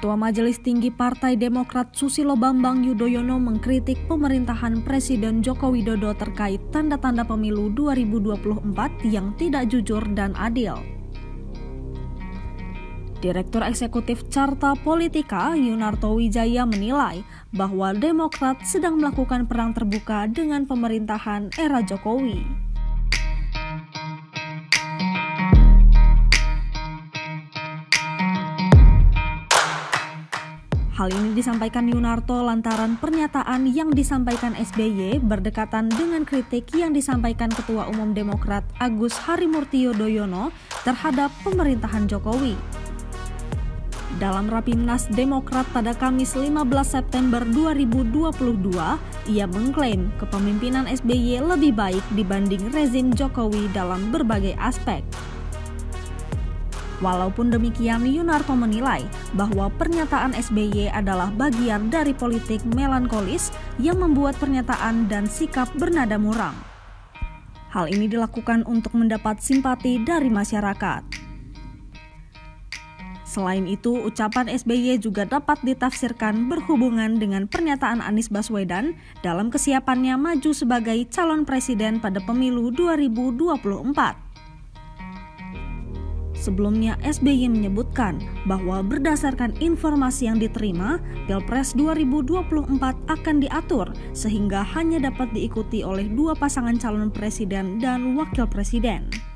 Ketua Majelis Tinggi Partai Demokrat Susilo Bambang Yudhoyono mengkritik pemerintahan Presiden Joko Widodo terkait tanda-tanda pemilu 2024 yang tidak jujur dan adil. Direktur Eksekutif Carta Politika Yunarto Wijaya menilai bahwa Demokrat sedang melakukan perang terbuka dengan pemerintahan era Jokowi. Hal ini disampaikan Yunarto lantaran pernyataan yang disampaikan SBY berdekatan dengan kritik yang disampaikan Ketua Umum Demokrat Agus Harimurti Yudhoyono terhadap pemerintahan Jokowi. Dalam Rapimnas Demokrat pada Kamis 15 September 2022, ia mengklaim kepemimpinan SBY lebih baik dibanding rezim Jokowi dalam berbagai aspek. Walaupun demikian, Yunarto menilai bahwa pernyataan SBY adalah bagian dari politik melankolis yang membuat pernyataan dan sikap bernada muram. Hal ini dilakukan untuk mendapat simpati dari masyarakat. Selain itu, ucapan SBY juga dapat ditafsirkan berhubungan dengan pernyataan Anies Baswedan dalam kesiapannya maju sebagai calon presiden pada pemilu 2024. Sebelumnya, SBY menyebutkan bahwa berdasarkan informasi yang diterima, Pilpres 2024 akan diatur sehingga hanya dapat diikuti oleh dua pasangan calon presiden dan wakil presiden.